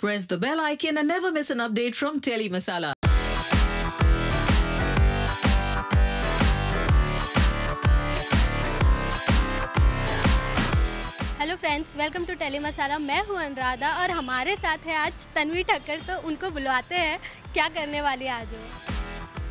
Press the bell icon and never miss an update from Telly Masala. Hello friends welcome to Telly Masala मैं हूँ अनुराधा और हमारे साथ है आज तन्वी ठक्कर तो उनको बुलवाते हैं। क्या करने वाली आज वो?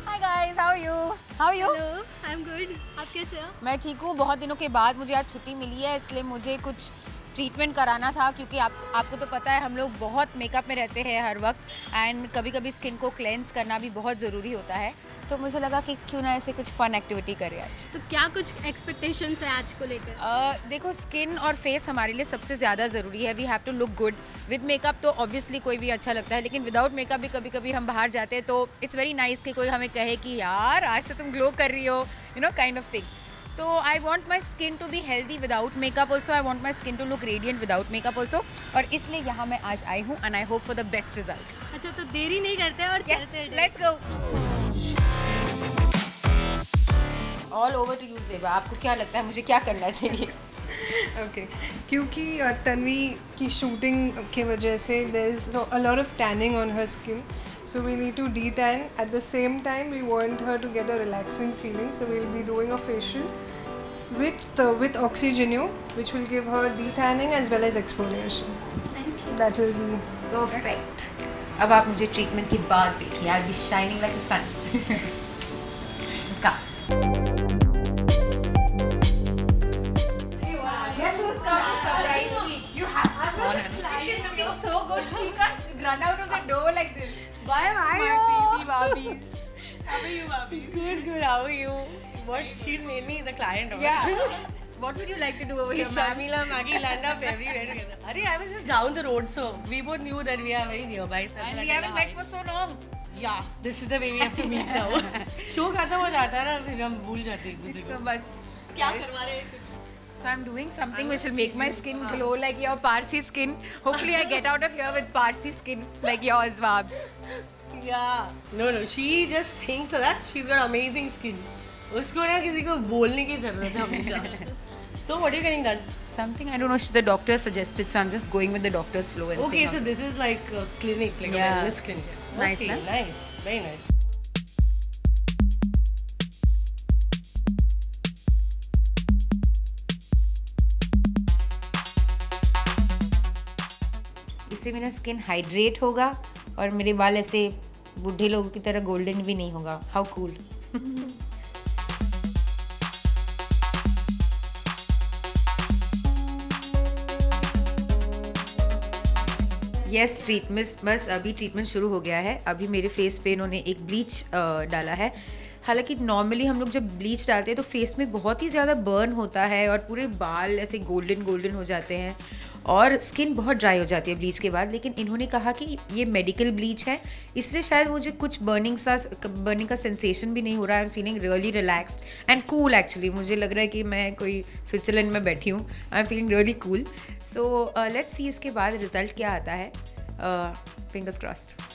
Hi guys how are you how are you hello I am good आप कैसे हो? मैं ठीक हूँ। बहुत दिनों के बाद मुझे आज छुट्टी मिली है इसलिए मुझे कुछ ट्रीटमेंट कराना था क्योंकि आप आपको तो पता है हम लोग बहुत मेकअप में रहते हैं हर वक्त एंड कभी कभी स्किन को क्लेंस करना भी बहुत ज़रूरी होता है। तो मुझे लगा कि क्यों ना ऐसे कुछ फ़न एक्टिविटी करें आज। तो क्या कुछ एक्सपेक्टेशंस है आज को लेकर? Uh, देखो स्किन और फेस हमारे लिए सबसे ज़्यादा ज़रूरी है। We have to look good with makeup तो ऑब्वियसली कोई भी अच्छा लगता है लेकिन विदाउट मेकअप भी कभी कभी हम बाहर जाते हैं तो इट्स वेरी नाइस कि कोई हमें कहे कि यार आज तो तुम ग्लो कर रही हो you know kind of thing तो I want my skin to be healthy without makeup also I want my skin to look radiant without makeup also और इसलिए यहाँ मैं आज आई हूँ and I hope for the best result अच्छा तो देरी नहीं करते और let's go all over to you Zeba आपको क्या लगता है? मुझे क्या करना चाहिए? ओके क्योंकि uh, तन्वी की शूटिंग की वजह से there is a lot of tanning on her skin so we need to detan at the same time we want her to get a relaxing feeling so we'll be doing a facial with the with oxygenio which will give her detanning as well as exfoliation so that will be perfect अब आप मुझे treatment के बाद देखिए I be shining like a sun का Guess who's come to surprise me? You have. She's looking so good. She can't run out of the door like this. Why am I My baby Barbies. How are you, Bobby? Good, good. How are you? What? She's made me the client of Yeah. What would you like to do over here, ma'am? Shamila, Maggie land up everywhere together. Arey, I was just down the road, so we both knew that we are very nearby. So And I we was like, haven't "Hi." met for so long. Yeah, this is the way we have to meet now. Show खत्म हो जाता है ना फिर हम भूल जाते हैं एक दूसरे So को बस. क्या करवा रहे हैं So I'm doing something which will make my skin glow like your Parsi skin. Hopefully I get out of here with Parsi skin like yours, Vabs. Yeah. No, no. She just thinks that she's got amazing skin. उसको ना किसी को बोलने की जरूरत है हमेशा. So what are you getting done? Something I don't know. The doctor suggested, so I'm just going with the doctor's flow and Okay, seeing so how- this is like a clinic, like Yeah. a wellness clinic. Nice, okay, na? nice, very nice. इससे मेरा skin hydrate होगा और मेरे बाल ऐसे बूढ़े लोगों की तरह गोल्डन भी नहीं होगा। हाउ कूल यस ट्रीटमेंट बस अभी ट्रीटमेंट शुरू हो गया है। अभी मेरे फेस पे इन्होंने एक ब्लीच डाला है। हालाँकि नॉर्मली हम लोग जब ब्लीच डालते हैं तो फेस में बहुत ही ज़्यादा बर्न होता है और पूरे बाल ऐसे गोल्डन गोल्डन हो जाते हैं और स्किन बहुत ड्राई हो जाती है ब्लीच के बाद। लेकिन इन्होंने कहा कि ये मेडिकल ब्लीच है इसलिए शायद मुझे कुछ बर्निंग सा बर्निंग का सेंसेशन भी नहीं हो रहा। I am feeling really relaxed and cool actually मुझे लग रहा है कि मैं कोई स्विट्ज़रलैंड में बैठी हूँ। I am feeling really cool so let's see इसके बाद रिज़ल्ट क्या आता है। फिंगर्स uh, क्रॉस्ड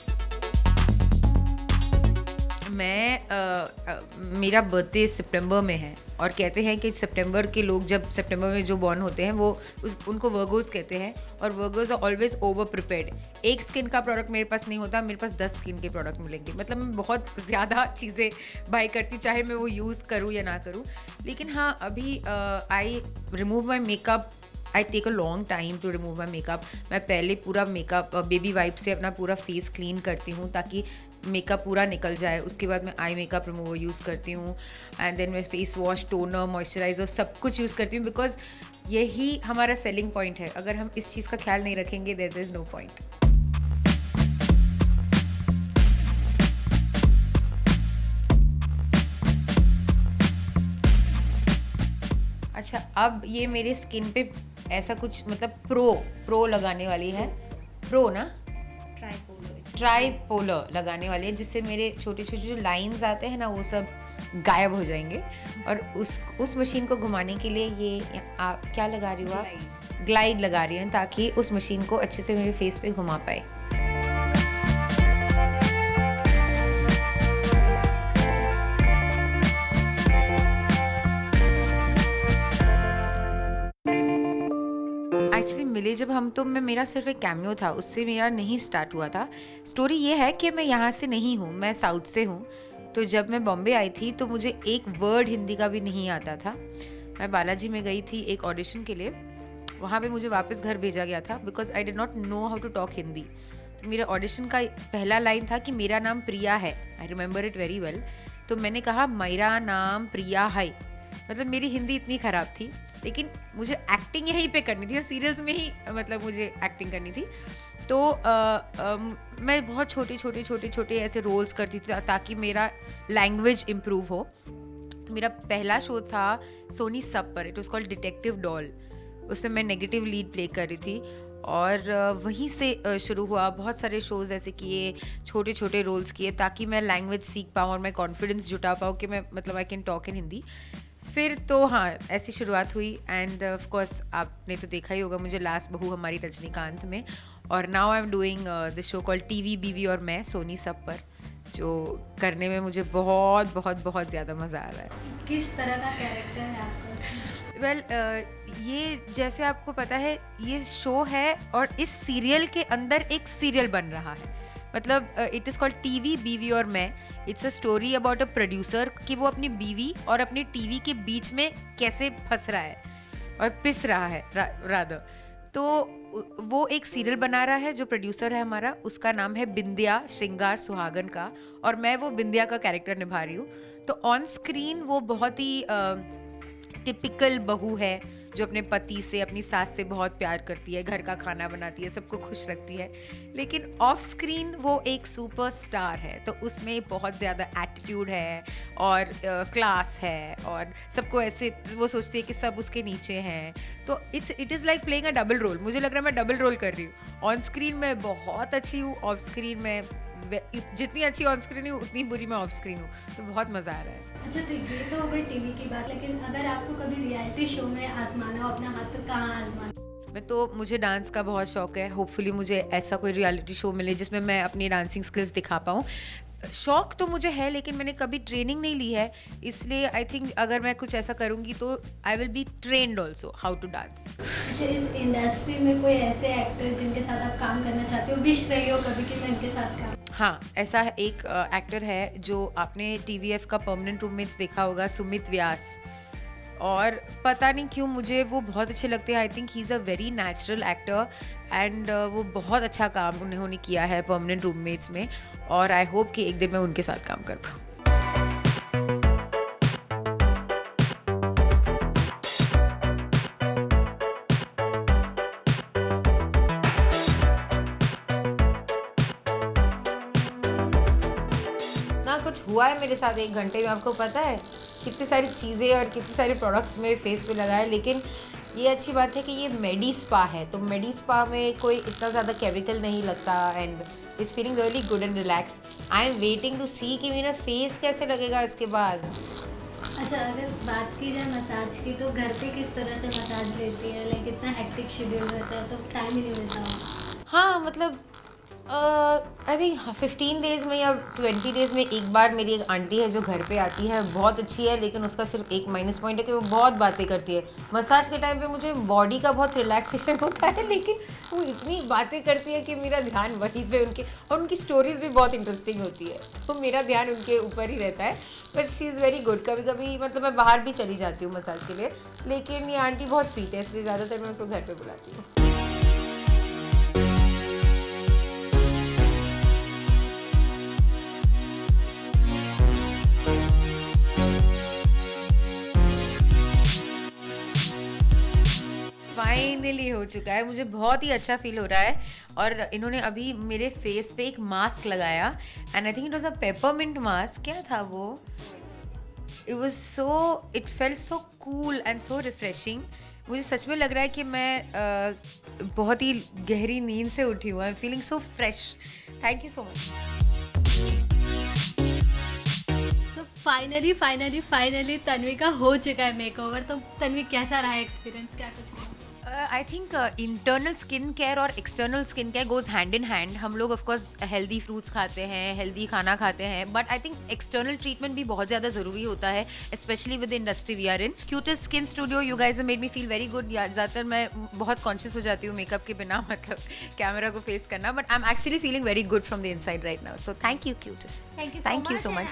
मैं uh, uh, मेरा बर्थडे सितंबर में है और कहते हैं कि सितंबर के लोग जब सितंबर में जो बॉर्न होते हैं वो उस उनको वर्गोस कहते हैं और Virgos are always over prepared एक स्किन का प्रोडक्ट मेरे पास नहीं होता मेरे पास दस स्किन के प्रोडक्ट मिलेंगे। मतलब मैं बहुत ज़्यादा चीज़ें बाई करती चाहे मैं वो यूज़ करूँ या ना करूँ। लेकिन हाँ अभी I remove my makeup I take a long time to remove my makeup मैं पहले पूरा मेकअप बेबी वाइप से अपना पूरा फेस क्लीन करती हूँ ताकि मेकअप पूरा निकल जाए, उसके बाद मैं आई मेकअप रिमूवर यूज़ करती हूँ एंड देन मैं फेस वॉश टोनर मॉइस्चराइज़र सब कुछ यूज़ करती हूँ बिकॉज़ यही हमारा सेलिंग पॉइंट है। अगर हम इस चीज़ का ख्याल नहीं रखेंगे देर इज़ नो पॉइंट अच्छा अब ये मेरे स्किन पे ऐसा कुछ मतलब प्रो प्रो लगाने वाली है। प्रो ना? ट्राईपोलर लगाने वाली है जिससे मेरे छोटे छोटे जो लाइंस आते हैं ना वो सब गायब हो जाएँगे। और उस उस मशीन को घुमाने के लिए ये आप क्या लगा रही हो आप? ग्लाइड लगा रही हैं ताकि उस मशीन को अच्छे से मेरे फेस पे घुमा पाए। जब हम तो मैं, मेरा सिर्फ़ एक कैमियो था, उससे मेरा नहीं स्टार्ट हुआ था। स्टोरी ये है कि मैं यहाँ से नहीं हूँ, मैं साउथ से हूँ। तो जब मैं बॉम्बे आई थी तो मुझे एक वर्ड हिंदी का भी नहीं आता था। मैं बालाजी में गई थी एक ऑडिशन के लिए। वहाँ पे मुझे वापस घर भेजा गया था because I did not know how to talk Hindi. तो मेरे ऑडिशन का पहला लाइन था कि मेरा नाम प्रिया है। I remember it very well तो मैंने कहा, मेरा नाम प्रिया है। मतलब मेरी हिंदी इतनी ख़राब थी। लेकिन मुझे एक्टिंग यहीं पे करनी थी और सीरियल्स में ही मतलब मुझे एक्टिंग करनी थी। तो आ, आ, मैं बहुत छोटे छोटे छोटे छोटे ऐसे रोल्स करती थी ताकि मेरा लैंग्वेज इम्प्रूव हो। तो मेरा पहला शो था सोनी सब पर it was called Detective Doll उसमें मैं नेगेटिव लीड प्ले कर रही थी और वहीं से शुरू हुआ। बहुत सारे शोज़ ऐसे किए छोटे छोटे रोल्स किए ताकि मैं लैंग्वेज सीख पाऊँ और मैं कॉन्फिडेंस जुटा पाऊँ कि मैं मतलब I can talk in Hindi फिर तो हाँ ऐसी शुरुआत हुई एंड ऑफ़ कोर्स आपने तो देखा ही होगा मुझे लास्ट बहू हमारी रजनीकांत में और now I am doing the show call TV Biwi aur Main Soni SAB पर जो करने में मुझे बहुत बहुत बहुत ज़्यादा मज़ा आ रहा है। किस तरह का कैरेक्टर है आपका? वेल well, uh, ये जैसे आपको पता है ये शो है और इस सीरियल के अंदर एक सीरियल बन रहा है। मतलब it is called TV Biwi aur Main. It's a story about a producer कि वो अपनी बीवी और अपनी टीवी के बीच में कैसे फंस रहा है और पिस रहा है रादर तो वो एक सीरियल बना रहा है जो प्रोड्यूसर है हमारा. उसका नाम है बिंदिया श्रृंगार सुहागन का और मैं वो बिंदिया का कैरेक्टर निभा रही हूँ. तो ऑन स्क्रीन वो बहुत ही टिपिकल बहू है जो अपने पति से, अपनी सास से बहुत प्यार करती है, घर का खाना बनाती है, सबको खुश रखती है। लेकिन ऑफ़ स्क्रीन वो एक सुपर स्टार है तो उसमें बहुत ज़्यादा एटीट्यूड है और क्लास है और सबको ऐसे वो सोचती है कि सब उसके नीचे हैं। तो it's it is like playing a double role मुझे लग रहा है मैं डबल रोल कर रही हूँ। ऑन स्क्रीन मैं बहुत अच्छी हूँ ऑफ़ स्क्रीन में जितनी अच्छी ऑन स्क्रीन हूँ, उतनी बुरी मैं ऑफ़ स्क्रीन हूँ। तो बहुत मज़ा आ रहा है। अच्छा तो ये तो हो गई टीवी की बात, लेकिन अगर आपको कभी रियलिटी शो में आजमाना हो अपना हाथ तो कहाँ आजमाना? मैं तो मुझे डांस का बहुत शौक है। होपफुली मुझे ऐसा कोई रियलिटी शो मिले जिसमें मैं अपनी डांसिंग स्किल्स दिखा पाऊँ। शौक तो मुझे है लेकिन मैंने कभी ट्रेनिंग नहीं ली है। इसलिए आई थिंक अगर मैं कुछ ऐसा करूँगी तो I will be trained also how to dance इस इंडस्ट्री में कोई ऐसे एक्टर जिनके साथ आप काम करना चाहते हो विश रही हो कभी कि मैं इनके साथ काम हाँ ऐसा एक एक्टर है जो आपने टीवीएफ का परमानेंट रूममेट्स देखा होगा सुमित व्यास। और पता नहीं क्यों मुझे वो बहुत अच्छे लगते हैं। I think he is a very natural actor and वो बहुत अच्छा काम उन्होंने किया है परमानेंट रूममेट्स में और आई होप कि एक दिन मैं उनके साथ काम कर पाऊँ। कुछ हुआ है मेरे साथ एक घंटे में, आपको पता है? कितनी सारी चीज़ें और कितने सारे प्रोडक्ट्स मेरे फेस पे लगाए लेकिन ये अच्छी बात है कि ये मेडी स्पा है तो मेडी स्पा में कोई इतना ज़्यादा केमिकल नहीं लगता and is feeling really good and relax I am waiting to see कि मेरा फेस कैसे लगेगा इसके बाद। अच्छा अगर बात की जाए मसाज की तो घर पे किस तरह से मसाज लेती है? लाइक इतना हेक्टिक शेड्यूल रहता है तो टाइम ही नहीं मिलता। हाँ मतलब आई थिंक फिफ्टीन डेज़ में या ट्वेंटी डेज़ में एक बार मेरी एक आंटी है जो घर पे आती है, बहुत अच्छी है, लेकिन उसका सिर्फ़ एक माइनस पॉइंट है कि वो बहुत बातें करती है। मसाज के टाइम पे मुझे बॉडी का बहुत रिलैक्सेशन होता है, लेकिन वो इतनी बातें करती है कि मेरा ध्यान वहीं पे उनके, और उनकी स्टोरीज़ भी बहुत इंटरेस्टिंग होती है। तो मेरा ध्यान उनके ऊपर ही रहता है but she is very good कभी कभी मतलब मैं बाहर भी चली जाती हूँ मसाज के लिए, लेकिन ये आंटी बहुत स्वीट है इसलिए ज़्यादातर मैं उसको घर पर बुलाती हूँ। चुका है। मुझे बहुत ही अच्छा फील हो रहा है और इन्होंने अभी मेरे फेस पे एक मास्क लगाया। And I think it was a peppermint mask क्या था वो? It was so it felt so cool and so refreshing मुझे सच में लग रहा है कि मैं uh, बहुत ही गहरी नींद से उठी हूँ। I am feeling so fresh thank you so much finally finally finally Tanvi का हो चुका है मेकओवर तो तन्वी कैसा रहा है एक्सपीरियंस क्या कुछ I think internal skin care और external skin care goes hand in hand हम लोग ऑफकोर्स हेल्दी फ्रूट्स खाते हैं हेल्दी खाना खाते हैं but I think external treatment भी बहुत ज़्यादा ज़रूरी होता है specially with industry we are in Cutis skin studio you guys made me feel very good ज़्यादातर मैं बहुत कॉन्शियस हो जाती हूँ मेकअप के बिना मतलब कैमरा को फेस करना but I am actually feeling very good from the inside right now so thank you cutest thank you so much